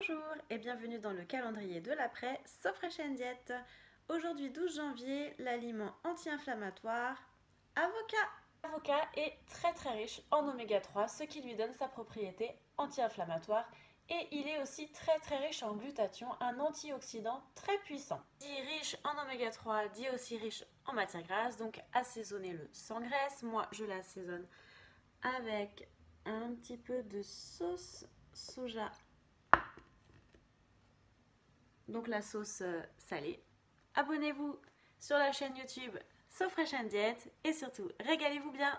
Bonjour et bienvenue dans le calendrier de l'après Sofresh Diet. Aujourd'hui 12 janvier, l'aliment anti-inflammatoire avocat. L'avocat est très très riche en oméga 3, ce qui lui donne sa propriété anti-inflammatoire et il est aussi très très riche en glutathion, un antioxydant très puissant. Dit riche en oméga 3, dit aussi riche en matière grasse, donc assaisonnez-le sans graisse. Moi je l'assaisonne avec un petit peu de sauce soja donc la sauce euh, salée. Abonnez-vous sur la chaîne YouTube So Fresh and Diet et surtout régalez-vous bien.